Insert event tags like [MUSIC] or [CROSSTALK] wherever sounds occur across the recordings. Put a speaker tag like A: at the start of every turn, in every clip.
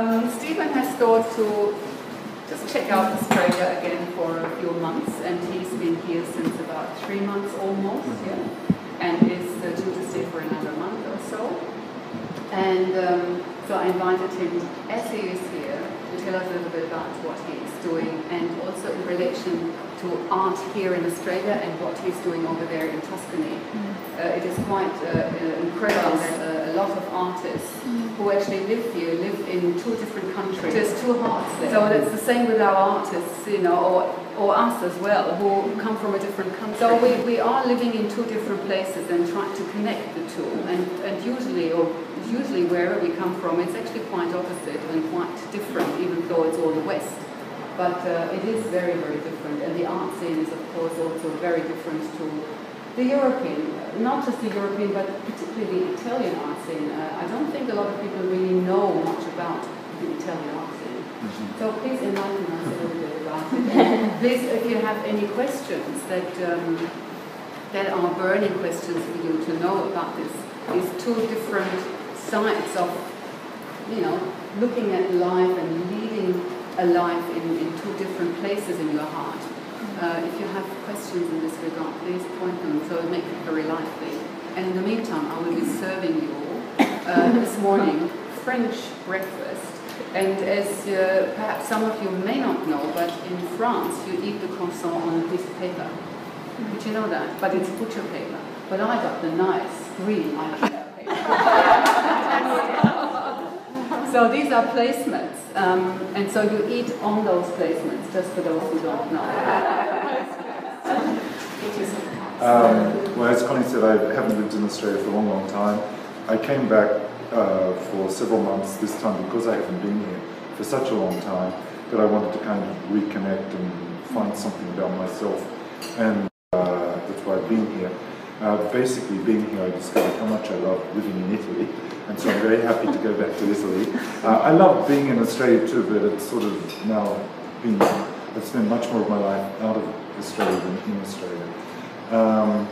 A: Um, Stephen has thought to just check out Australia again for a few months, and he's been here since about three months almost, yeah, and is uh, due to stay for another month or so. And um, so I invited him, as he is here, to tell us a little bit about what he's doing, and also in relation to art here in Australia and what he's doing over there in Tuscany. Mm. Uh, it is quite uh, uh incredible that uh, a lot of artists mm. who actually live here live in two different countries. There's two hearts there. So it's the same with our artists, you know, or, or us as well, who come from a different country. So we, we are living in two different places and trying to connect the two. And, and usually, or usually wherever we come from, it's actually quite opposite and quite different, even though it's all the West. But uh, it is very, very different, and the art scene is, of course, also very different to the European, not just the European, but particularly the Italian art scene. Uh, I don't think a lot of people really know much about the Italian art scene. Mm-hmm. So please enlighten us a little bit about it. please, if you have any questions that um, that are burning questions for you to know about this, these two different sides of, you know, looking at life and leading alive in, in two different places in your heart. Uh, if you have questions in this regard, please point them so it make it very lively. And in the meantime, I will be serving you uh, this morning French breakfast. And as uh, perhaps some of you may not know, but in France you eat the croissant on a piece of paper. Did you know that? But it's butcher paper. But I got the nice green IKEA paper. [LAUGHS] So these are placements, um, and so you eat on those placements, just for those who don't know.
B: um, well, as Conny said, I haven't lived in Australia for a long, long time. I came back uh, for several months this time because I haven't been here for such a long time that I wanted to kind of reconnect and find something about myself. And uh, that's why I've been here. Uh, basically, being here, I discovered how much I love living in Italy and so I'm very happy to go back to Italy. Uh, I love being in Australia too, but it's sort of now been, I've spent much more of my life out of Australia than in Australia. Um,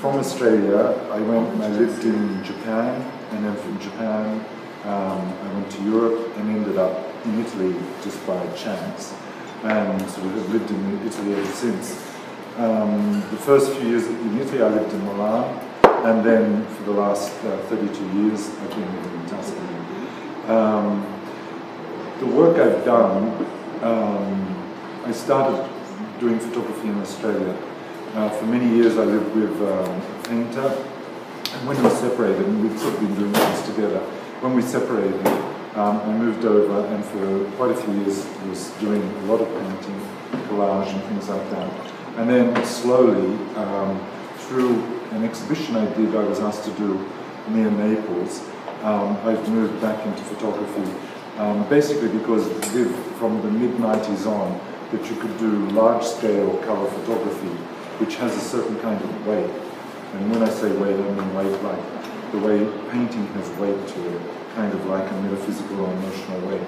B: from Australia, I went, I lived in Japan, and then from Japan, um, I went to Europe and ended up in Italy just by chance, and sort of have lived in Italy ever since. Um, the first few years in Italy, I lived in Milan, and then for the last uh, 32 years, I've been living in Tuscany. Um, the work I've done, um, I started doing photography in Australia. Uh, for many years, I lived with um, a painter, and when we separated, and we've sort of been doing things together, when we separated, um, I moved over, and for quite a few years, was doing a lot of painting, collage, and things like that. And then slowly, um, through an exhibition I did, I was asked to do near Naples. Um, I've moved back into photography, um, basically because from the mid-90s on, that you could do large-scale color photography, which has a certain kind of weight. And when I say weight, I mean weight like the way painting has weight to it, kind of like a metaphysical or emotional weight.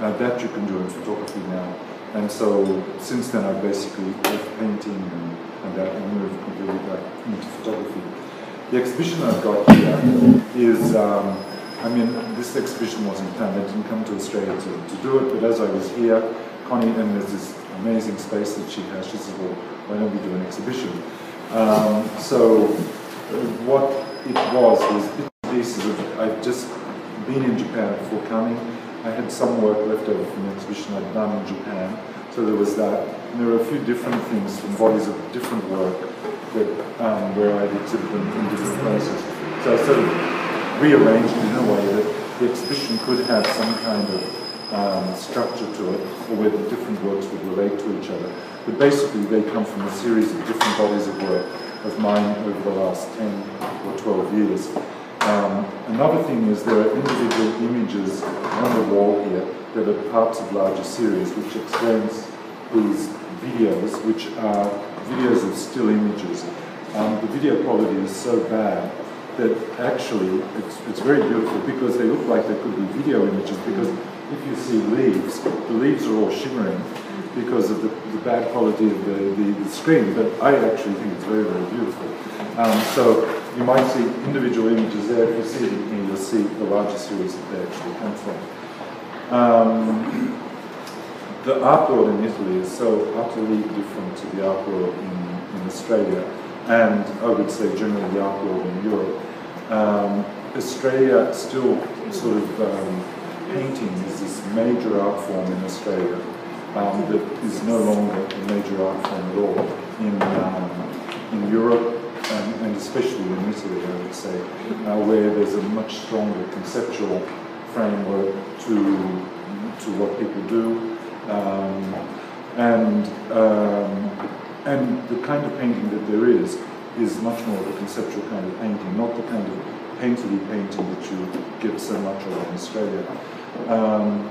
B: Uh, that you can do in photography now. And so since then I've basically left painting and and that and moved completely back into photography. The exhibition I've got here is, um, I mean, this exhibition wasn't planned. I didn't come to Australia to, to do it, but as I was here, Conny, and there's this amazing space that she has, she said, well, why don't we do an exhibition? Um, so uh, what it was was pieces of, I've just been in Japan before coming. I had some work left over from the exhibition I'd done in Japan. So there was that. And there were a few different things from bodies of different work that um, where I'd exhibit them in different places. So I sort of rearranged in a way that the exhibition could have some kind of um, structure to it, or where the different works would relate to each other. But basically, they come from a series of different bodies of work of mine over the last 10 or 12 years. Um, another thing is there are individual images on the wall here that are parts of larger series, which explains these videos, which are videos of still images. Um, the video quality is so bad that actually it's, it's very beautiful because they look like they could be video images because if you see leaves, the leaves are all shimmering because of the, the bad quality of the, the, the, screen, but I actually think it's very, very beautiful. Um, so you might see individual images there. If you see it you'll see the larger series that they actually come from. Um, the art world in Italy is so utterly different to the art world in, in Australia, and I would say generally the art world in Europe. Um, Australia still sort of um, painting is this major art form in Australia um, that is no longer a major art form at all in um, in Europe and, and, especially in Italy, I would say, uh, where there's a much stronger conceptual framework to to what people do, um, and um, and the kind of painting that there is is much more of a conceptual kind of painting, not the kind of painterly painting that you get so much of in Australia. Um,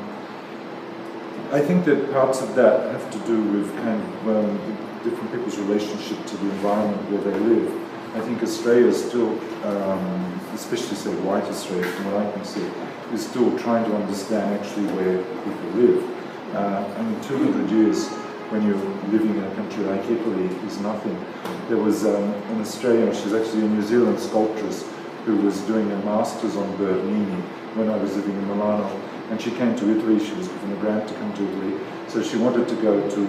B: I think that parts of that have to do with kind of um, different people's relationship to the environment where they live. I think Australia is still, um, especially say white Australia, from what I can see, is still trying to understand actually where people live. Uh, I mean, 200 years when you're living in a country like Italy is nothing. There was um, an Australian, she's actually a New Zealand sculptress, who was doing a master's on Bernini when I was living in Milano. And she came to Italy, she was given a grant to come to Italy. So she wanted to go to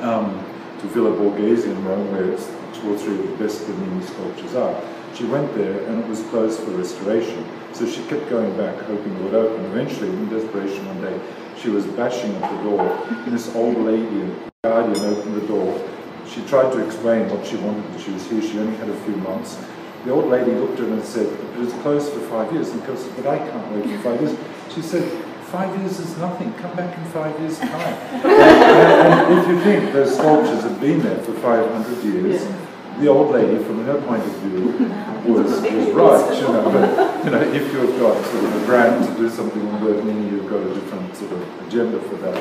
B: um, to Villa Borghese in Rome, where two or three of the best Bernini sculptures are. She went there and it was closed for restoration. So she kept going back, hoping it would open. Eventually, in desperation one day, she was bashing at the door. And this old lady, guardian, opened the door. She tried to explain what she wanted she was here. She only had a few months. The old lady looked at him and said, but it's closed for five years. And he goes, but I can't wait for five years. She said, five years is nothing. Come back in five years' time. and, [LAUGHS] and, if you think those sculptures have been there for 500 years, yeah. the old lady, from her point of view, [LAUGHS] was, was right. You know, but you know, if you've got sort of a grant to do something on Bernini, you've got a different sort of agenda for that.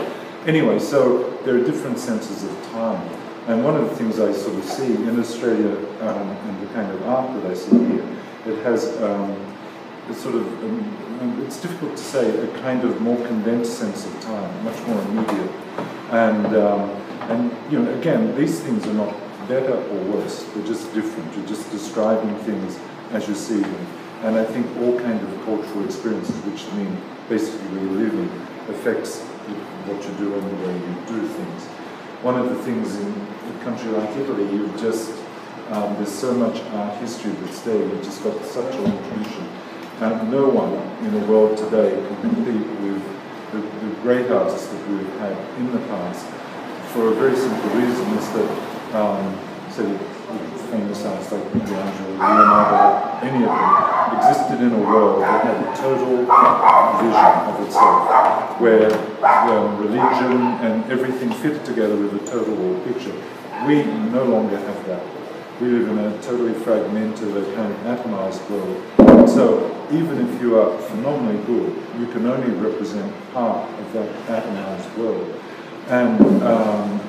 B: Anyway, so there are different senses of time. And one of the things I sort of see in Australia um, and the kind of art that I see here, it has um, a sort of, um, it's difficult to say, a kind of more condensed sense of time, much more immediate. And, um, and you know, again, these things are not better or worse, they're just different. You're just describing things as you see them. And I think all kind of cultural experiences, which mean basically where you're living, affects what you do and the way you do things one of the things in a country like Italy, you've just, um, there's so much art history that's there, you've just got such a long tradition. And no one in the world today can compete with the, the great artists that we've had in the past for a very simple reason is that, um, say, famous artists like Michelangelo, Leonardo, any of them, existed in a world that had a total vision of itself, where um, religion and everything fit together with a total picture. We no longer have that. We live in a totally fragmented, a kind of atomized world. So even if you are phenomenally good, you can only represent part of that atomized world. And um,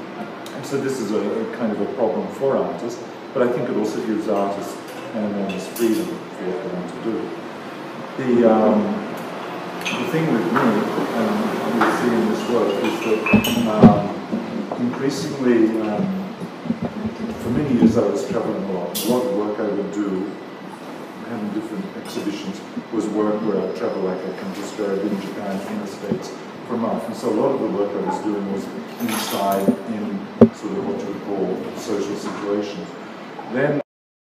B: so this is a, a, kind of a problem for artists, but I think it also gives artists an enormous freedom for what they want to do. The, um, the thing with me, and we see in this work, is that um, increasingly, um, for many years I was traveling a lot. A lot of work I would do, having different exhibitions, was work where I'd travel, like I come to Australia, in Japan, in the States, for a month. And so a lot of the work I was doing was inside in sort of what you would call social situations. Then,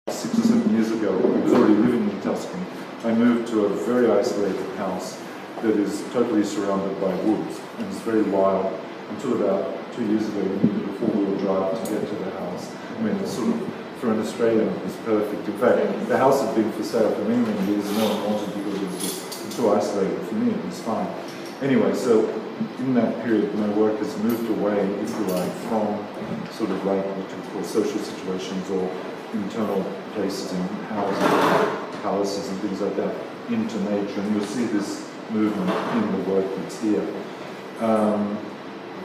B: six or seven years ago, I was already living in Tuscany. I moved to a very isolated house that is totally surrounded by woods and it's very wild. Until about two years ago, we needed a four-wheel drive to get to the house. I mean, it's sort of, for an Australian, it was perfect. In fact, the house had been for sale for many, many years and no one wanted because it was just too isolated. For me, it was fine. Anyway, so in that period, my work has moved away, if you like, from sort of like what you call social situations or internal places in houses, palaces and things like that, into nature. And you'll see this movement in the work that's here. Um,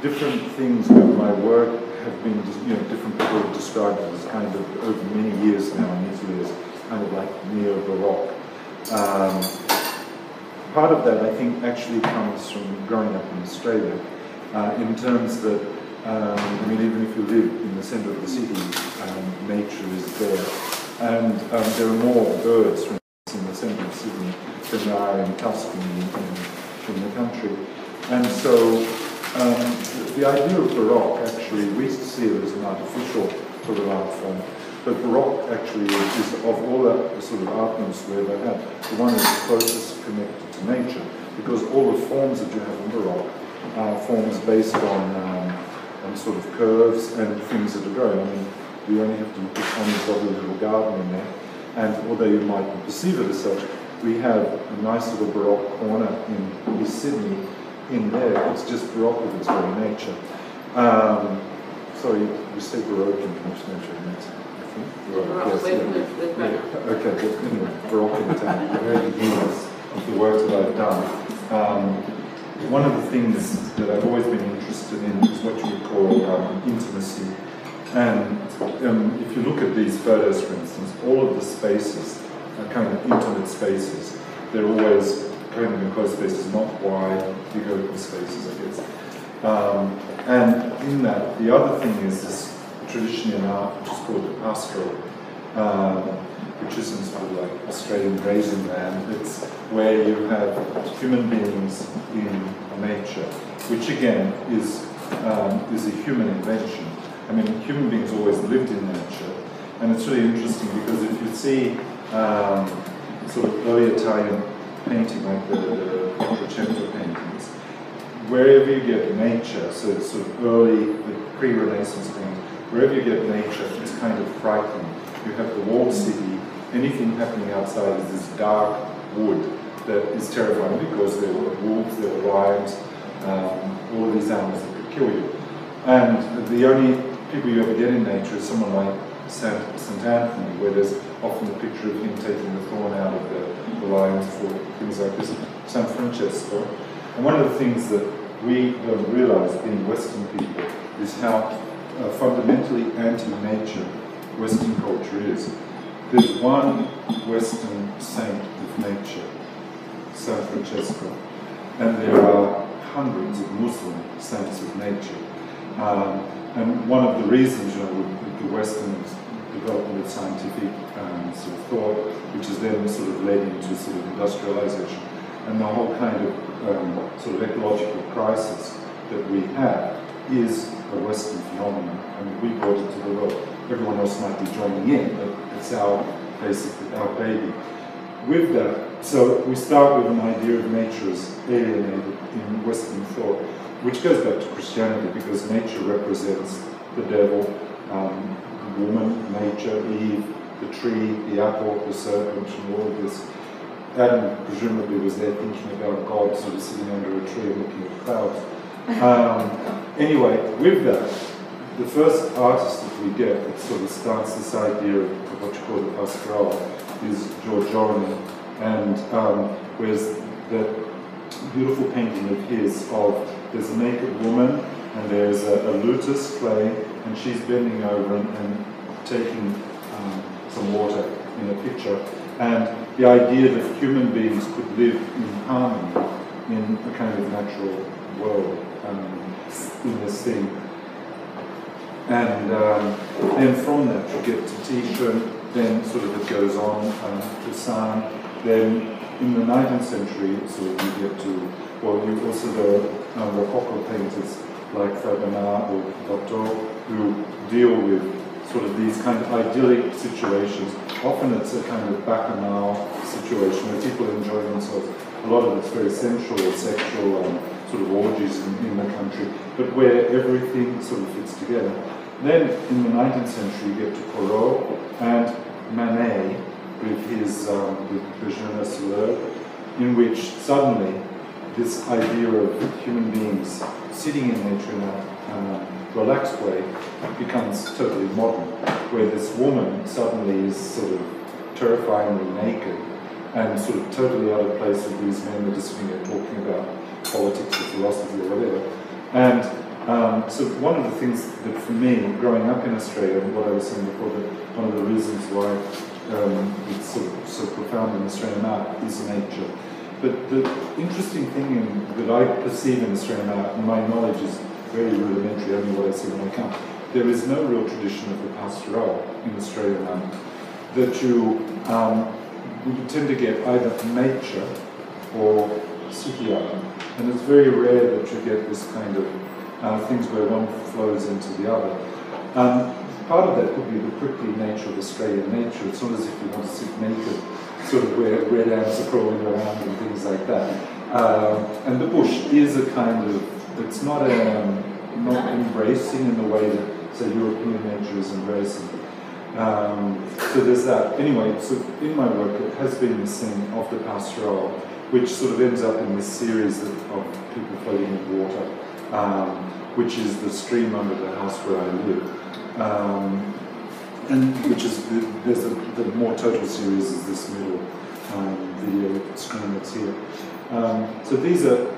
B: different things with my work have been, you know, different people have described it as kind of, over many years now in Italy, as kind of like neo-Baroque. Um, part of that, I think, actually comes from growing up in Australia, uh, in terms that, um, I mean, even if you live in the centre of the city, um, nature is there. And um, there are more birds, in the centre of Sydney than there are in Tuscany in, in the country. And so um, the idea of Baroque actually, we see it as an artificial sort of art form, but Baroque actually is, of all the sort of art forms we ever had, the one that's closest connected to nature, because all the forms that you have in Baroque are forms based on, um, on sort of curves and things that are growing. I mean, you only have to look at Tommy's lovely little garden in there, and although you might perceive it as such, we have a nice little Baroque corner in East Sydney in there. It's just Baroque with its very nature. Um, sorry, you say Baroque in French, don't? I think.
A: Baroque,
B: yes,
A: with-
B: yeah.
A: with- with Baroque.
B: Yeah, Okay, but anyway, Baroque in [LAUGHS] Italian, the very beginnings of the work that I've done. Um, one of the things that I've always been interested in is what you would call intimacy. And um, if you look at these photos, for instance, all of the spaces are kind of intimate spaces. They're always kind of enclosed spaces, not wide, big open spaces, I guess. Um, and in that, the other thing is this tradition in art which is called the pastoral, um, which isn't sort of like Australian grazing land. It's where you have human beings in nature, which again is um, is a human invention. I mean, human beings always lived in nature, and it's really interesting because if you see um, sort of early Italian painting, like the, the Quattrocento paintings, wherever you get nature, so it's sort of early, pre-Renaissance painting, wherever you get nature, it's kind of frightening. You have the walled city, anything happening outside is this dark wood that is terrifying because there are wolves, there are lions, um, all these animals kill you. And the only people you ever get in nature is someone like Saint, Saint Anthony, where there's often a picture of him taking the thorn out of the, the lion's foot, things like this. San Francesco. And one of the things that we don't realize, being Western people, is how uh, fundamentally anti-nature Western culture is. There's one Western saint of nature, San Francesco, and there are hundreds of Muslim saints of nature. Um, and one of the reasons, you know, the Western development of scientific um, sort of thought, which has then sort of led into sort of industrialization, and the whole kind of um, sort of ecological crisis that we have is a Western phenomenon. I mean, we brought it to the world. Everyone else might be joining in, but it's our basically our baby. With that, so we start with an idea of nature as alienated in Western thought, which goes back to Christianity because nature represents the devil, um, woman, nature, Eve, the tree, the apple, the serpent, and all of this. Adam presumably was there thinking about God sort of sitting under a tree looking at clouds. Um, anyway, with that, the first artist that we get that sort of starts this idea of what you call the pastoral is Giorgione, and um, where's that beautiful painting of his of there's a naked woman and there's a, a lotus clay and she's bending over and, and taking um, some water in a pitcher and the idea that human beings could live in harmony in a kind of natural world um, in this thing. And um, then from that you get to Titian, then sort of it goes on um, to San. Then in the 19th century, sort of you get to, well, you also the um, Rococo painters like Fragonard or Watteau who deal with sort of these kind of idyllic situations. Often it's a kind of bacchanal situation where people enjoy themselves. A lot of it's very sensual or sexual um, sort of orgies in, in the country, but where everything sort of fits together. Then in the 19th century you get to Corot and Manet with his um, with Jeunesse in which suddenly this idea of human beings sitting in nature in a relaxed way becomes totally modern, where this woman suddenly is sort of terrifyingly naked and sort of totally out of place with these men that are sitting there talking about politics or philosophy or whatever. And um, so one of the things that for me, growing up in Australia, and what I was saying before, that one of the reasons why um, it's so, so profound in Australian art is nature. But the interesting thing in, that I perceive in Australian art, and my knowledge is very rudimentary, only what I see when I come, there is no real tradition of the pastoral in Australian art. That you, um, you tend to get either nature or art, and it's very rare that you get this kind of uh, things where one flows into the other. Um, part of that could be the prickly nature of Australian nature. It's not as if you want to sit naked, sort of where red ants are crawling around and things like that. Um, and the bush is a kind of, it's not, um, not embracing in the way that, say, European nature is embracing. Um, so there's that. Anyway, so in my work, it has been the scene of the pastoral, which sort of ends up in this series of, of people floating in water, um, which is the stream under the house where I live. Um, and which is, the, there's a, the more total series is this middle um, video screen that's here. Um, so these are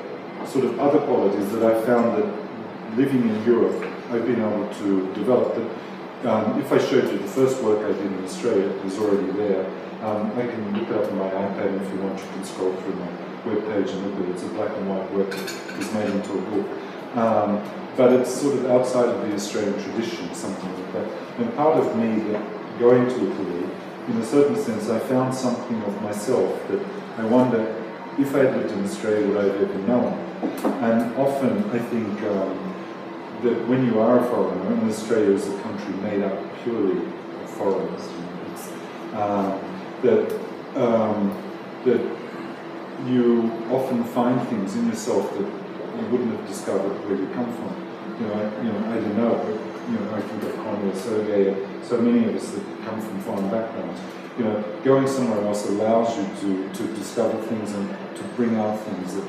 B: sort of other qualities that I found that living in Europe, I've been able to develop. That um, if I showed you the first work I did in Australia, it was already there. Um, I can look it up on my iPad, if you want, you can scroll through my webpage and look at it. It's a black and white work that was made into a book. Um, but it's sort of outside of the Australian tradition, something like that. And part of me that going to Italy, in a certain sense, I found something of myself that I wonder if I had lived in Australia, would I have ever known? And often I think um, that when you are a foreigner, and Australia is a country made up purely of foreigners, uh, that um, that you often find things in yourself that you wouldn't have discovered where you come from. You know, I, you know, I don't know, but you know, I think of Conway, Sergey, so many of us that come from foreign backgrounds. You know, going somewhere else allows you to, to discover things and to bring out things that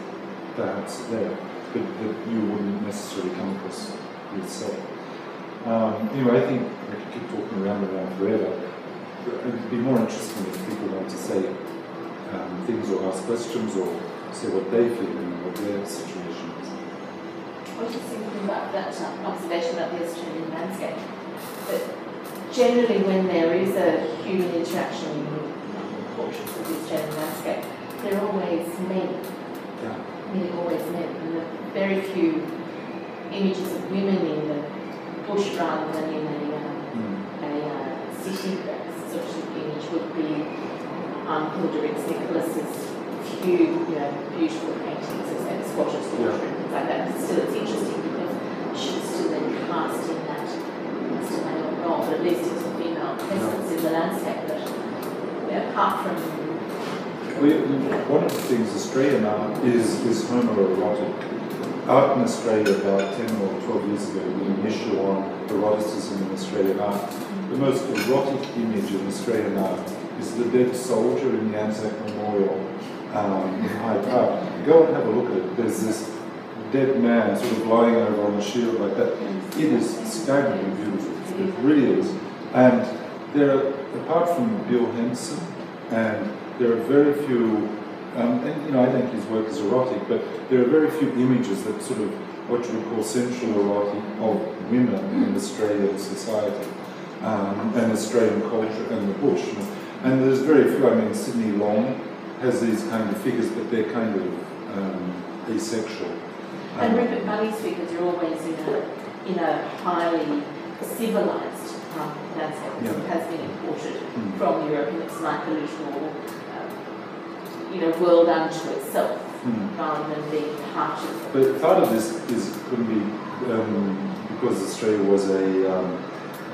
B: perhaps are there, but that you wouldn't necessarily come across yourself. Um, anyway, I think I could keep talking around and around forever. It'd be more interesting if people want to say um, things or ask questions or say what they feel and what their situation.
C: Just about that uh, observation about the Australian landscape. That generally, when there is a human interaction with portraits of the Australian landscape, they're always men.
B: Yeah.
C: Nearly always men. And there are very few images of women in the bush rather than in a, uh,
B: Mm.
C: a uh, city. That sort of image would be um, Hilda Rix Nicholas's few, you know, beautiful paintings as Scottish water
B: Yeah.
C: Like that. But still, it's interesting because she's still then cast in that still male role, but at least it's a female presence in the landscape that, you know, apart from
B: We, one of the things Australian art is, is homoerotic. Art in Australia about 10 or 12 years ago, the initial on eroticism in Australian art. The most erotic image in Australian art is the dead soldier in the Anzac Memorial um, in Hyde Park. Go and have a look at it. There's this dead man sort of lying over on the shield like that. It is staggeringly beautiful. It really is. And there are, apart from Bill Henson, and there are very few, um, and you know, I think his work is erotic, but there are very few images that sort of what you would call sensual erotic of women in Australian society um, and Australian culture and the bush. And there's very few, I mean, Sydney Long has these kind of figures, but they're kind of um, asexual.
C: And Rupert Bunny's figures are always in a, in a highly civilised um, landscape.
B: Yeah.
C: It has been imported
B: Mm.
C: from Europe and it's like a little, um, you know, world unto itself
B: Hmm.
C: rather than being part of
B: But part of this is could be um, because Australia was a, um,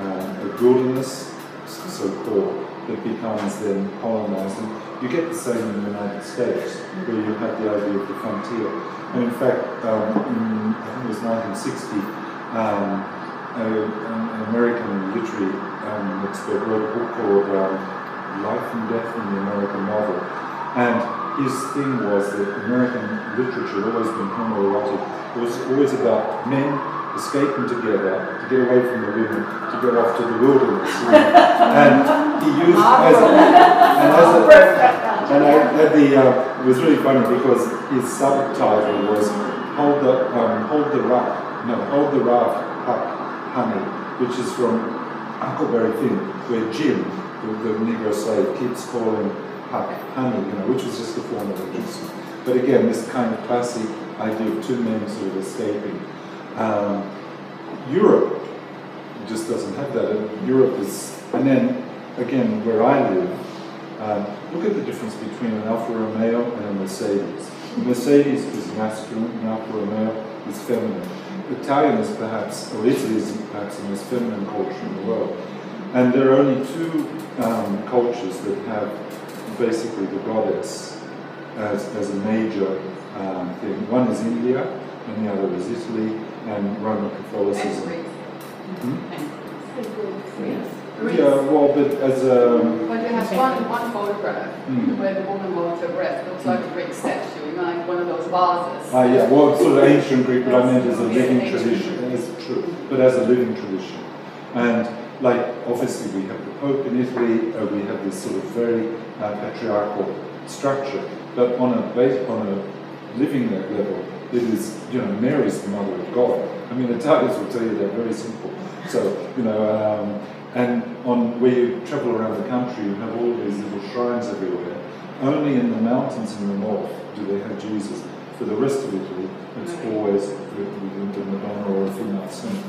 B: uh, a wilderness, so-called, that becomes then colonised. And you get the same in the United States, where you have the idea of the frontier. And in fact, um, in, I think it was 1960, um, an American literary um, expert wrote a book called um, Life and Death in the American Novel. And his thing was that American literature had always been homoerotic. It was always about men escaping together to get away from the women to go off to the wilderness. you know. and he used as a, and as a, and I, at the uh, it was really funny because his subtitle was "Hold the um, Hold the Raft," no, "Hold the Raft, Huck, Honey," which is from Huckleberry Finn, where Jim, the, the Negro slave, keeps calling Huck honey, you know, which was just a form of abuse. But again, this kind of classic idea of two men sort of escaping. Um, Europe just doesn't have that. And Europe is, and then again, where I live, um, look at the difference between an Alfa Romeo and a Mercedes. A Mercedes is masculine, and Alfa Romeo is feminine. Italian is perhaps, or Italy is perhaps the most feminine culture in the world. And there are only two um, cultures that have basically the goddess as, as a major um, thing. One is India, and the other is Italy, and Roman Catholicism.
A: And
B: Hmm?
A: Greece.
B: Yeah, well, but as a.
A: But you have one, one photograph
B: Mm.
A: where the woman holds her breast, looks like a Greek statue, you know, like one of those vases.
B: Ah, yeah, well, sort of ancient Greek, but I meant as a
A: Yeah,
B: living tradition,
A: Greek.
B: as true, but as a living tradition. And like, obviously, we have the Pope in Italy, uh, we have this sort of very uh, patriarchal structure, but on a base, on a living that level, it is, you know, Mary's the mother of God. I mean, the Italians will tell you they're very simple. So, you know, um, and on where you travel around the country, you have all these little shrines everywhere. Only in the mountains in the north do they have Jesus. For the rest of Italy, it's always with the Madonna or a female saint.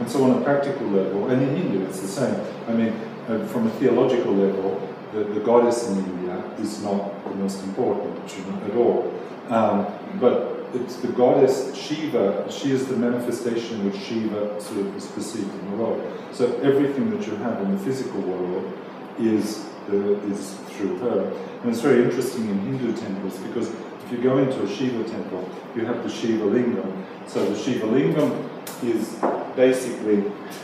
B: And so, on a practical level, and in India it's the same. I mean, uh, from a theological level, the, the goddess in India is not the most important you know, at all. Um, but it's the goddess Shiva, she is the manifestation which Shiva sort of is perceived in the world. So everything that you have in the physical world is, the, is through her. And it's very interesting in Hindu temples because if you go into a Shiva temple, you have the Shiva Lingam. So the Shiva Lingam is basically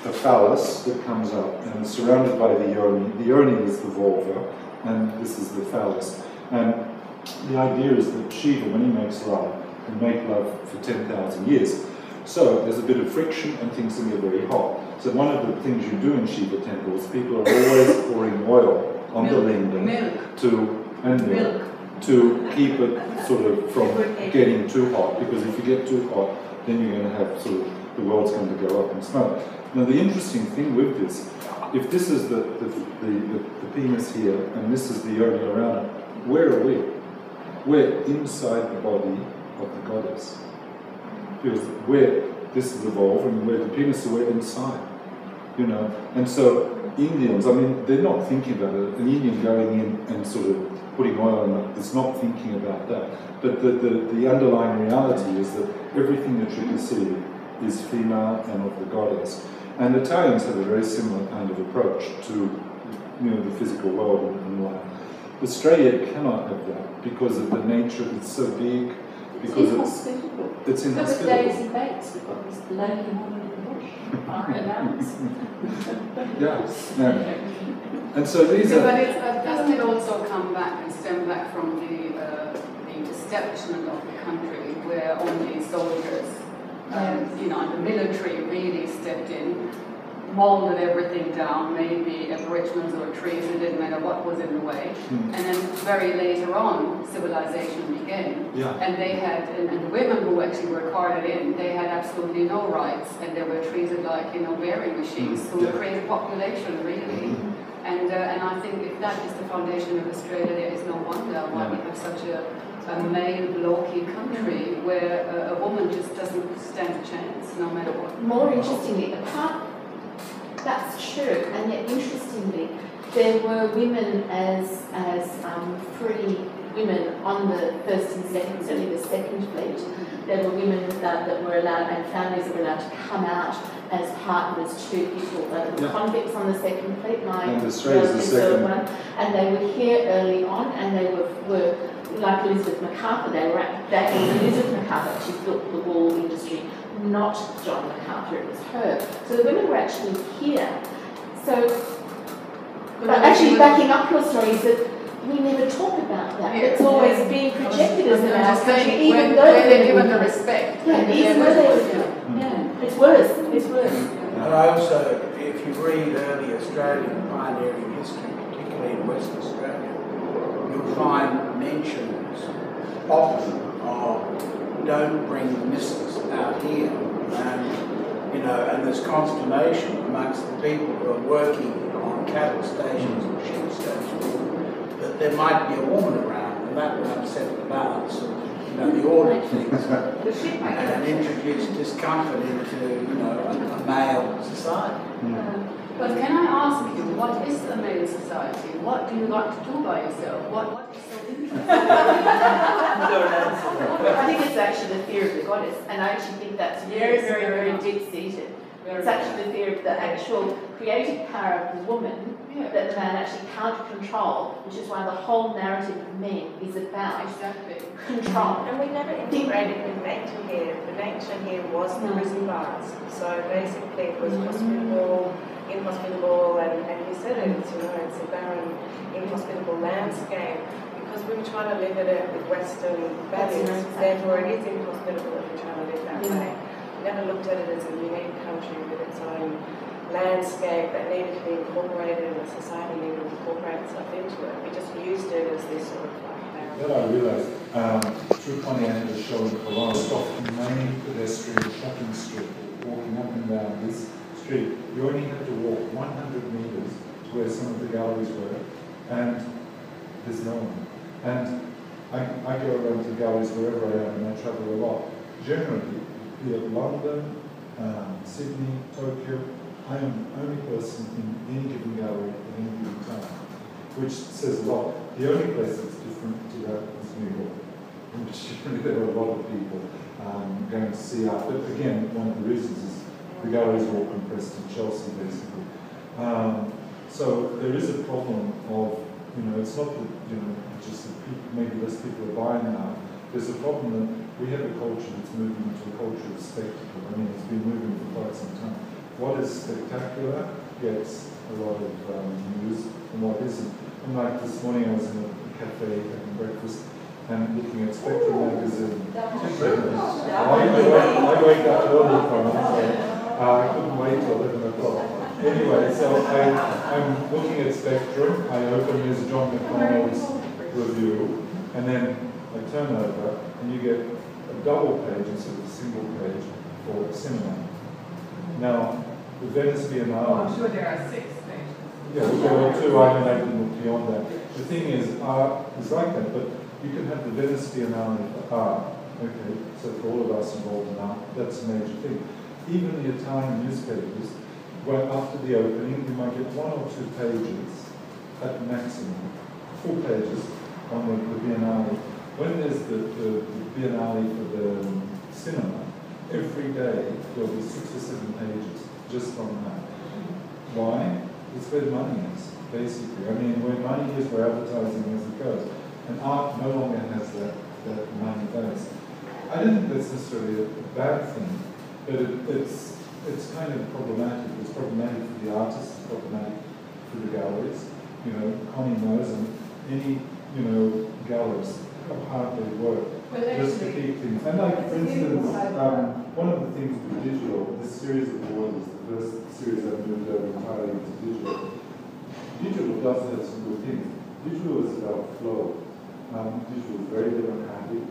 B: a phallus that comes up and is surrounded by the yoni. The yoni is the vulva, and this is the phallus. And the idea is that Shiva, when he makes love, can make love for 10,000 years. So there's a bit of friction and things can get very hot. So one of the things you do in Shiva temples, people are always [COUGHS] pouring oil on the lingam
A: Milk,
B: to and milk,
A: milk.
B: to keep it sort of from getting too hot. Because if you get too hot, then you're going to have sort of the world's going to go up in smoke. Now the interesting thing with this, if this is the the, the, the, the penis here and this is the yoni around it, where are we? We're inside the body of the goddess. Because we're this is vulva and we're the penis, so we're inside. You know, and so Indians, I mean, they're not thinking about it. An Indian going in and sort of putting oil on it is not thinking about that. But the, the, the underlying reality is that everything that you perceive is female and of the goddess. And Italians have a very similar kind of approach to you know, the physical world and life. Australia cannot have that because of the nature, of it's so big, because it's,
C: inhospitable.
B: it's
C: Look at. Daisy Bates, we've got this lonely woman in the bush, Iron Mountains. [LAUGHS]
B: Yeah, yeah. And so these
A: Yeah,
B: are.
A: but it's, uh, doesn't it also come back and stem back from the, uh, the establishment of the country where only soldiers, um, you know, the military really stepped in, molded everything down, maybe aboriginals or trees, it didn't matter what was in the way.
B: Hmm.
A: And then very later on, civilization began.
B: Yeah.
A: And they had, and, and the women who actually were carted in, they had absolutely no rights, and they were treated like, you know, wearing machines
B: Mm,
A: who
B: yeah.
A: created population, really. And, uh, and I think if that is the foundation of Australia, there is no wonder why we have such a, a male blocky country where a, a woman just doesn't stand a chance, no matter what.
C: More interestingly, apart, that's true, and yet interestingly, there were women as, as um, free women on the first and second, certainly the second fleet. There were women that, that were allowed, and families that were allowed to come out as partners to people. There were
B: Yeah.
C: convicts on the second fleet, my
B: And the second.
C: one, and they were here early on, and they were, were like Elizabeth MacArthur, they were at, that was Elizabeth MacArthur, she built the wool industry, not John MacArthur, it was her. So the women were actually here. So, but actually backing up your story is that we never talk about that.
A: Yeah.
C: It's always being projected as an
A: I'm
C: outcome, even
A: when,
C: though
A: when they're
C: women
A: given the respect.
C: Yeah,
A: and
C: even
A: they're-
C: though they-
A: yeah.
C: Yeah, it's worse, it's worse.
D: And I also, if you read early Australian pioneering history, particularly in Western Australia, you'll find mentions often of don't bring the missiles out here. And, you know, and there's consternation amongst the people who are working on cattle stations and sheep stations that there might be a woman around and that would upset the balance of, you know, the order of things [LAUGHS] and introduce discomfort into, you know, a, a male society.
C: Uh,
A: But can I ask you, what is a male society? What do you like to do by yourself? What, what is so [LAUGHS] interesting?
C: I think it's actually the fear of the goddess, and I actually think that's very, very, very deep seated. It's actually the fear of the actual creative power of the woman
A: Yeah,
C: that the man actually can't control, which is why the whole narrative of men is about
A: exactly.
C: control.
E: And we never integrated with nature here. The nature here was the
C: No.
E: prison bars. So basically it was hospitable, inhospitable, and, and you said it, it's, you know, it's a barren, inhospitable landscape because we were trying to live it with Western
C: That's
E: values.
C: right.
E: Therefore it is inhospitable if we're trying to live that
C: Yeah.
E: way. We never looked at it as a unique country with its own landscape that needed to be incorporated and the society needed to incorporate itself into it. We just used it as this sort of like barren.
B: Then I realised, um, through Pontiac show in Cologne, off the main pedestrian shopping street, walking up and down this street, you only had to walk 100 metres to where some of the galleries were, and there's no one. And I, I go around to galleries wherever I am, and I travel a lot. Generally, be it London, um, Sydney, Tokyo, I am the only person in any given gallery at any given time, which says a lot. The only place that's different to that is New York, in which [LAUGHS] there are a lot of people um, going to see art. But again, one of the reasons the galleries are all compressed to Chelsea, basically. Um, so there is a problem of, you know, it's not that, you know, just that people, maybe less people are buying now. There's a problem that we have a culture that's moving into a culture of spectacle. I mean, it's been moving for quite some time. What is spectacular gets a lot of um, news, and what isn't. And like this morning, I was in a cafe having breakfast and looking at Spectrum magazine. I, I wake up early from it, uh, I couldn't wait till 11 o'clock. Anyway, so I, I'm looking at Spectrum. I open there's John McDonald's review, and then I turn over, and you get a double page instead of a single page for cinema. Now, the Venice
A: Oh,
B: Biennale.
A: I'm sure there are six things.
B: Yeah, there are two animated beyond that. The thing is, art is like that, but you can have the Venice Biennale for art. Okay, so for all of us involved in art, that's a major thing. Even the Italian newspapers, where after the opening, you might get one or two pages at maximum, four pages on the, the Biennale. When there's the, the, the Biennale for the um, cinema, every day there'll be six or seven pages just on that. Why? It's where the money is, basically. I mean, where money is, where advertising is, it goes. And art no longer has that, that money base. I don't think that's necessarily a bad thing, but it, it's, it's kind of problematic. It's problematic for the artists, it's problematic for the galleries. You know, Conny knows, and any, you know, galleries, how hard they work
A: Well,
B: just to keep things. And like, for instance, um, one of the things with digital, this series of borders, the first series I've moved over entirely into digital. Digital does have some good things. Digital is about flow. Um, digital is very democratic.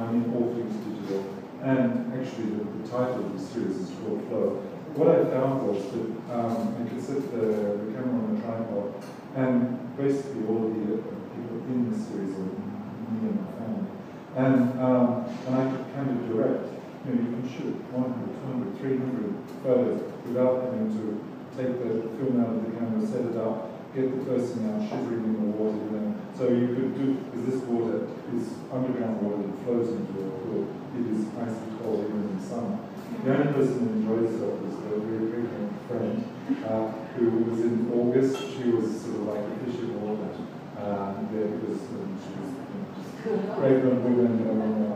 B: I mean, all things digital. And actually, the, the title of the series is called Flow. What I found was that um, I could set the, the camera on a tripod, and basically all the uh, people in the series are me and my family. And, um, and I could kind of direct. You know, you can shoot 100, 200, 300 photos without having to take the film out of the camera, set it up, get the person out shivering in the water. So you could do, because this water is underground water that flows into a pool. It is icy cold even in summer. The only person who enjoys it was a very frequent friend uh, who was in August. She was sort of like a fish in water uh, there because um, she was you know, just fragrant women you know, on the.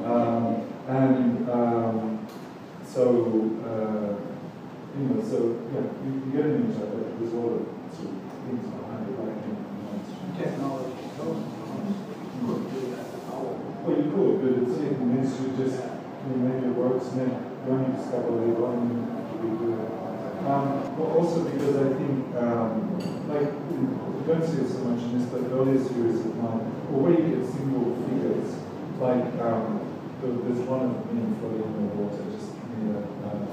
B: Um, and um, so, uh, you know, so yeah, you, you get an image of it. There's a lot of sort of things behind it, like in the
D: Technology. You couldn't do that at all.
B: Well, you could, but it's, it means you just, you maybe it works, maybe you only discover later on you redo it. Um, also because I think, um, like, you don't see it so much in this, but earlier series of mine, or where you get single figures, like, um, there's one of me floating in the water, just near, um,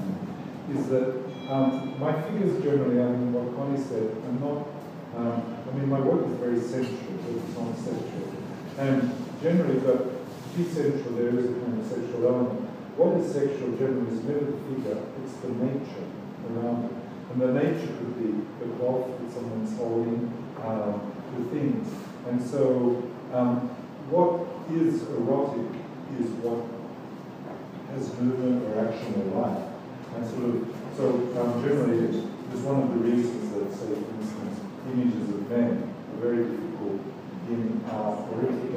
B: is that, um, my figures generally, I mean, what Conny said, are not, um, I mean, my work is very sensual, it's not sexual. And generally, but to be sensual, there is a kind of sexual element. What is sexual generally is never the figure, it's the nature around it. And the nature could be the cloth that someone's holding, um, the things. And so, um, what is erotic is what has movement or action or life. And sort of, so um, generally, it's one of the reasons that, say, images of men are very difficult in our photography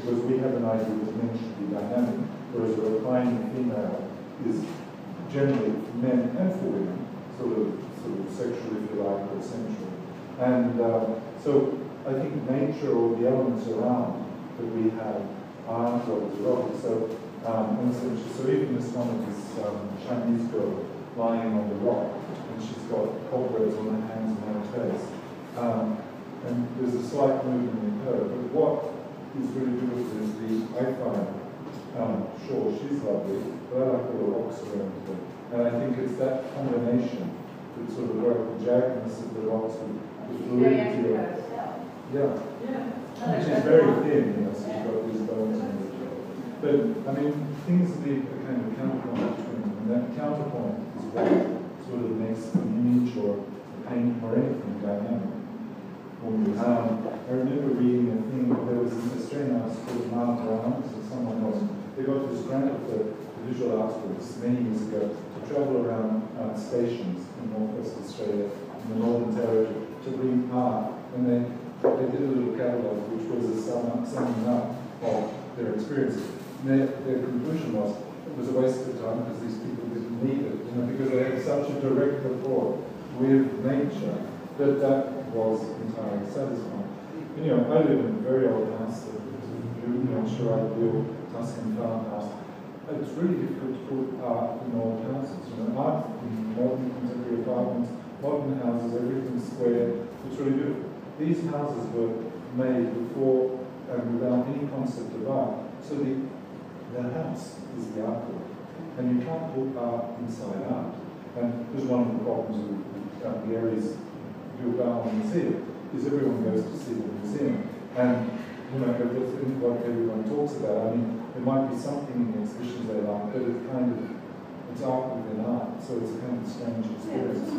B: because we have an idea that men should be dynamic, whereas a reclining female is generally for men and for women, sort of, sort of sexual, if you like, or sensual. And uh, so I think nature or the elements around that we have are is erotic. So, um, so, so even this one of this um, Chinese girl lying on the rock, and she's got cobwebs on her hands and her face. Um, and there's a slight movement in her, but what is really beautiful is the, I find, um, sure, she's lovely, but I like all the rocks around her. And I think it's that combination that sort of work, the jaggedness of the rocks with the fluidity of, yeah. Which is very thin, so you've got these bones in it. But, I mean, things need a kind of counterpoint between them, and that counterpoint is what sort of makes an image or a painting or anything dynamic. Um, I remember reading a thing, there was an Australian artist called Mark Brown, and someone else, they got this grant for the visual arts groups many years ago to travel around uh, stations in northwest Australia, in the Northern Territory, to bring art. And they, they did a little catalogue which was a sum, summing up of their experiences. And their, their conclusion was it was a waste of time because these people didn't need it, you know, because they had such a direct rapport with nature that that was entirely satisfying. And, you know, I live in a very old house that you know, sure I built Tuscan farmhouse. It's really difficult to put art in old houses. You know, art in modern contemporary apartments, modern houses, everything's square. It's really beautiful. These houses were made before and without any concept of art. So the, the house is the artwork. And you can't put art inside art. And this is one of the problems with um, Gehry's Bilbao Museum, is everyone goes to see the museum. And, you know, that's what everyone talks about. I mean, there might be something in the exhibitions they like, but it's kind of, it's art within art, so it's a kind of strange experience.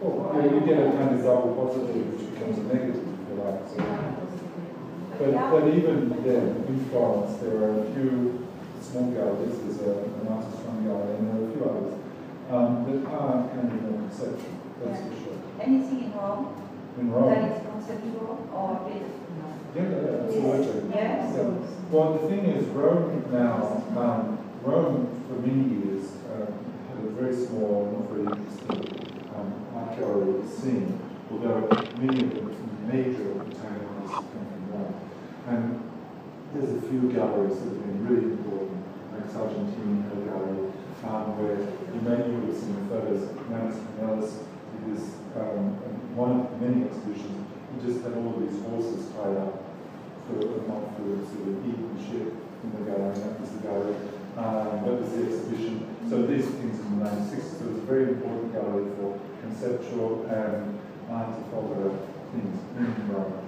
B: Well, yeah, you get a kind of double positive, which becomes a negative, if you like. So. But, but even then, in Florence, there are a few small galleries. There's a, an artist run gallery, and there are a few others um, that are kind of more conceptual, that's for sure.
F: Anything in Rome
B: In
F: that
B: Rome.
F: is conceptual or is
B: Yeah, yeah, absolutely.
F: Yes.
B: Yeah. Well, the thing is, Rome now, um, Rome for many years uh, had a very small, not very interesting um, art gallery scene, although many of the major Italian artists came from Rome. And there's a few galleries that have been really important, like Sargentini gallery, um, where you may have seen the photos. Jannis Kounellis did this, um, one of many exhibitions. Just had all of these horses tied up for a month for sort of eat and in the gallery. That was the gallery. Um, that was the exhibition. So these things in the 1960s. So it was a very important gallery for conceptual and art things in Rome.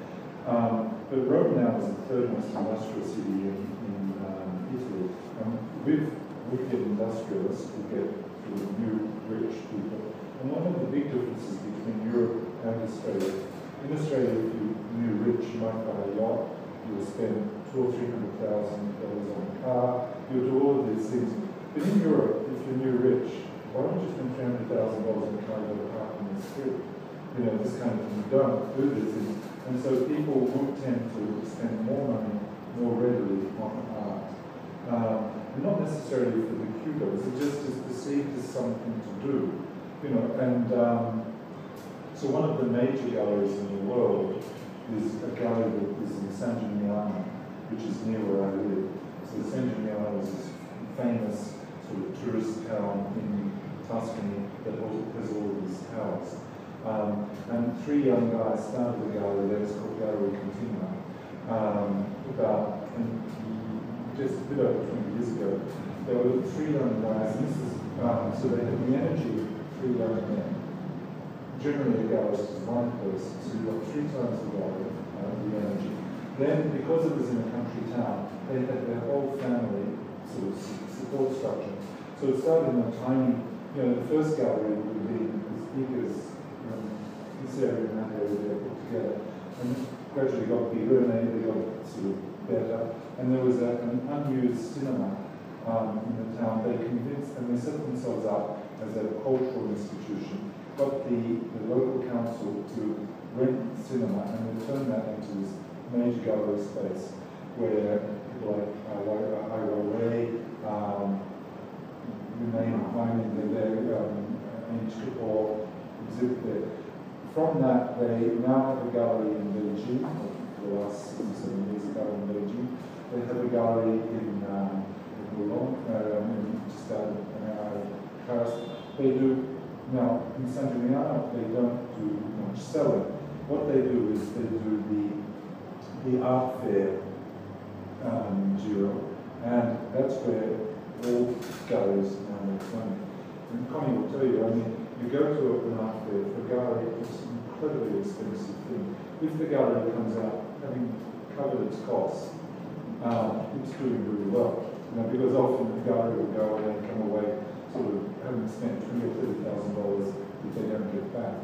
B: Um, but Rome now is the third most industrial city in, in um, Italy. And with wicked industrialists, we get sort of new rich people. And one of the big differences between Europe and Australia, in Australia, if you knew rich, you might buy a yacht, you would spend two or three hundred thousand dollars on a car, you would do all of these things. But in Europe, if you knew rich, why don't you spend three hundred thousand dollars on a car to park in the street? You know, this kind of thing. You don't do things. And so people would tend to spend more money more readily on art. Um, not necessarily for the kudos, it just is perceived as something to do. You know, and um, so one of the major galleries in the world is a gallery that is in San Gimignano, which is near where I live. So San Gimignano is this famous sort of tourist town in Tuscany that has all these towers. Um, and three young guys started the gallery there, it's called Gallery Continua, um, about and just a bit over 20 years ago. There were three young guys, and this is, um, so they had the energy three young men. Generally, is one person, so you've got three times the gallery, uh, the energy. Then, because it was in a country town, they had their whole family sort of support structure. So it started in a tiny you know, the first gallery would been as big as um, this area and that area they put together. And gradually got bigger and they, they got sort of better. And there was a, an unused cinema um, in the town. They convinced, and they set themselves up as a cultural institution, got the, the local council to rent the cinema and they turned that into this major gallery space where people like uh, Ai Weiwei, um, remain climbing the there, um, Schiphol exhibit there. From that, they now have a gallery in Beijing, the last six seven years ago in Beijing. They have a gallery in, um, in Boulogne, um, just out an hour Paris. They do, now, in San Gimignano, they don't do much selling. What they do is they do the, the art fair um, Giro, and that's where all galleries now make money. And Conny will tell you, I mean, you go to an art fair, for gallery, it's an incredibly expensive thing. If the gallery comes out having covered its costs, um, it's doing really well. You know, because often the gallery will go away and come away sort of having spent twenty or thirty thousand dollars if they don't get back.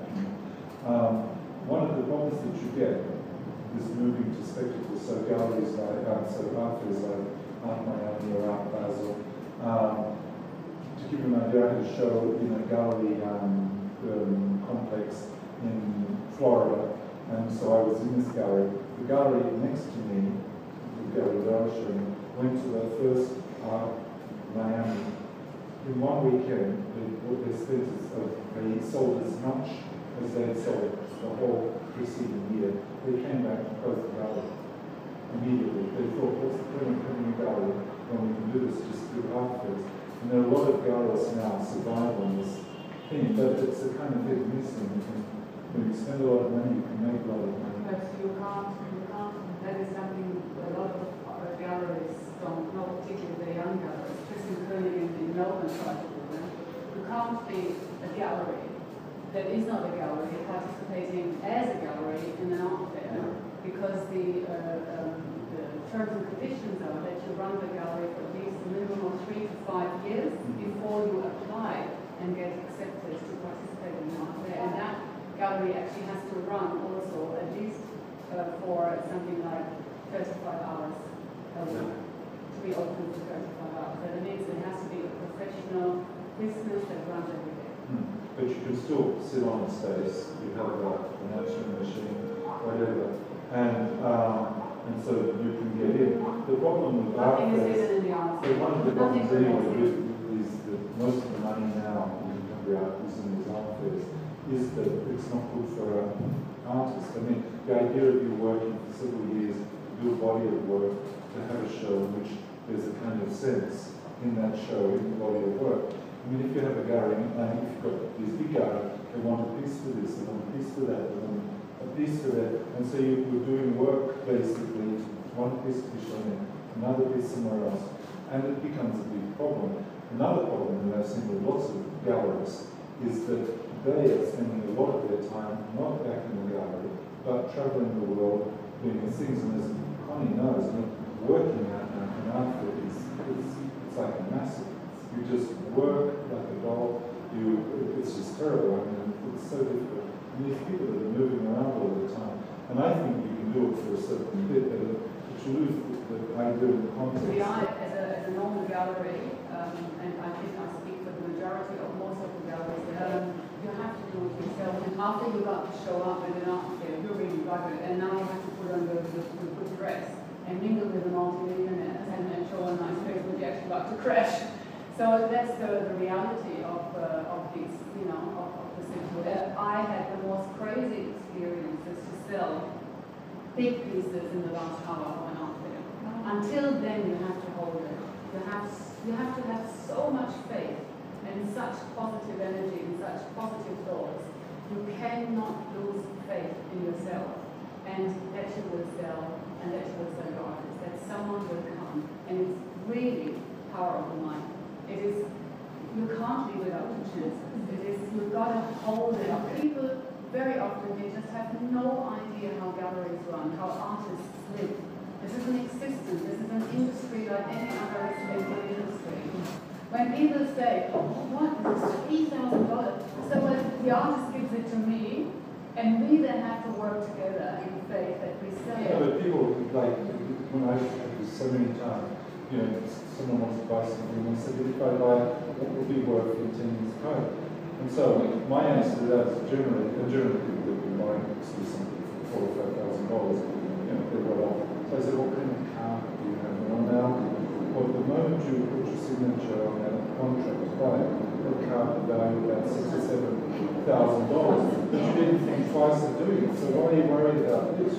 B: Um, one of the problems that you get is moving to spectacles, so galleries like, uh, so art fairs like Art Miami or Art Basel. Um, to give you an idea, I had a show in a gallery um, um, complex in Florida, and so I was in this gallery. The gallery next to me, the gallery that I was showing, went to their first art Miami. In one weekend, spent is uh, they sold as much as they had sold the whole preceding year. They came back and closed the gallery immediately. They thought, what's the point of having a gallery when we can do this just through art? And there are a lot of galleries now survive on this thing, but it's a kind of big and miss thing. You can, when you spend a lot of money, you can make a lot of money.
A: But you can't, you can't, that is something a lot of uh, galleries don't know, particularly the young galleries. Tristian Koenig in, in Melbourne do that. You can't be a gallery that is not a gallery participating as a gallery in an art fair because the, uh, um, the terms and conditions are that you run the gallery for at least a minimum of three to five years before you apply and get accepted to participate in an art fair. And that gallery actually has to run also at least uh, for something like 35 hours a week to be open for 35 hours. That means it has to be a professional business that runs every day.
B: Hmm. But you can still sit on the space, you have a, an answering machine, whatever, and, um, and so you can get in. The problem with
A: Nothing is the
B: so one of the problems anyway
A: is
B: is that most of the money now in art is in these art fairs, is that it's not good for an artist. I mean, the idea of you working for several years, to do a body of work, to have a show in which there's a kind of sense in that show, in the body of work. I mean, if you have a gallery, and if you've got these big galleries, they want a piece for this, they want a piece for that, they want a piece for that, and so you, you're doing work basically, one piece to be shown in, another piece somewhere else, and it becomes a big problem. Another problem that I've seen with lots of galleries is that they are spending a lot of their time not back in the gallery, but traveling the world, doing things, and as Conny knows, working at is, it's, it's like a massive you just work like a dog. You, it's just terrible. I mean, it's so difficult. And these people that are moving around all the time, and I think you can do it for a certain bit, but but you lose the, the idea of the context.
A: We are, as a, as a normal gallery, um, and I think I speak for the majority of most of the galleries, um, you have to do it yourself. And after you got to show up with an fair, you're really rugged, and now you have to put on the, the, the dress and mingle with the multi-millionaires and, and show a nice face when you actually got to crash. So that's the, the reality of, uh, of this, you know, of, of the situation. I had the most crazy experiences to sell big pieces in the last hour of an art fair. Until then, you have to hold it. You have, you have to have so much faith and such positive energy and such positive thoughts. You cannot lose faith in yourself and that you will sell and that you will sell your artist, that someone will come. And it's really power of the mind. It is, you can't be without the chances. Mm-hmm. It is, you've got to hold it up. People very often, they just have no idea how galleries run, how artists live. This is an existence. This is an industry like any other expensive industry. when people say, oh, what, it's three thousand dollars, so when the artist gives it to me, and we then have to work together in faith that we sell
B: Yeah,
A: it.
B: but people, like, when I've had this so many times, you know, someone wants to buy something, and I said, if I buy, what will be worth in ten years' time? And so, my answer to that is generally, and generally people that will buy actually something for four or five thousand dollars, you know, they're well off. So I said, what kind of car do you have? Well, now, well, the moment you put your signature on that contract to buy it, the car value about six or seven thousand dollars. But you didn't think twice of doing it, so why are you worried about this?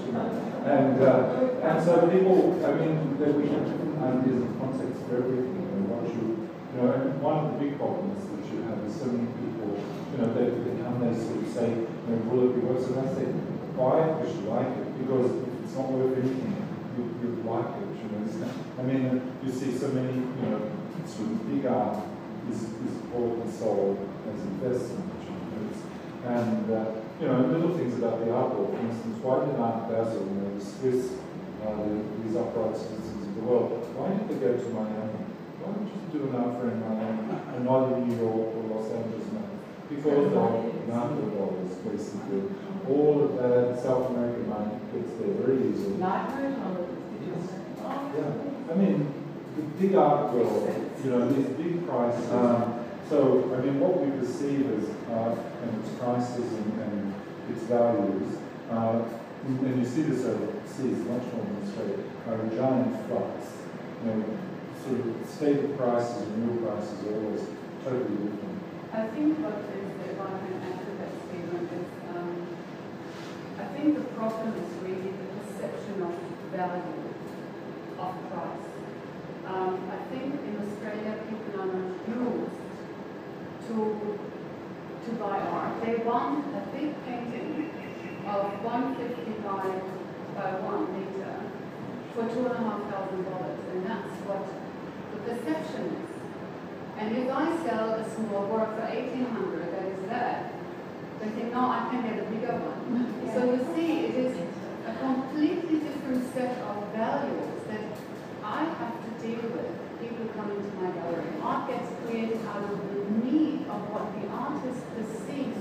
B: And, uh, and so people, I mean, that we have different ideas and context for everything, and what you, you know, and one of the big problems that you have is so many people, you know, they, they come, they sort of say, you know, will it be worth it? And I say, buy it because you like it, because if it's not worth anything, you, you like it, you know. I mean, you see so many, you know, sort of big art is, is bought and sold as investment, you know, and, uh, you know, little things about the art world, for instance, why did Art Basel, you know, the Swiss, uh, the, these upright citizens of the world, why did they go to Miami? Why don't you do an art fair in Miami and not in New York or Los Angeles now? Because of narco dollars, basically. All of that South American money gets there very easily.
A: Library or
B: Yeah, I mean, the big art world, you know, these big prices. Um, so, I mean, what we perceive as art and its prices and, and its values, uh, and you see this overseas much more in Australia, are a giant flux. You know, sort of stated prices and real prices are always totally different.
A: I think what is, if I can add to that statement, is, um, I think the problem is really the perception of value, of price. Um, I think in Australia, people are not used to, to buy art. They want a big painting of one fifty by, by one meter for two and a half thousand dollars, and that's what the perception is. And if I sell a small work for eighteen hundred that is that, they think, no, I can get a bigger one. So you see, it is a completely different set of values that I have to deal with. People coming to my gallery. Art gets created out of the need of what the artist perceives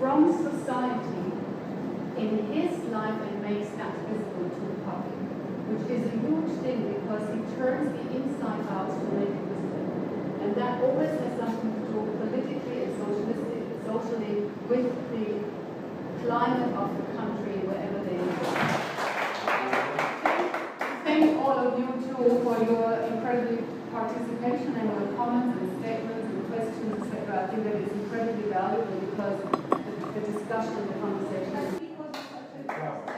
A: from society in his life and makes that visible to the public, which is a huge thing because he turns the inside out to make it visible. And that always has something to do politically and socially with the climate of the country wherever they live. Thank all of you too for your incredible participation and your comments and statements and questions, etc. I think that is incredibly valuable because the discussion and the conversation Wow.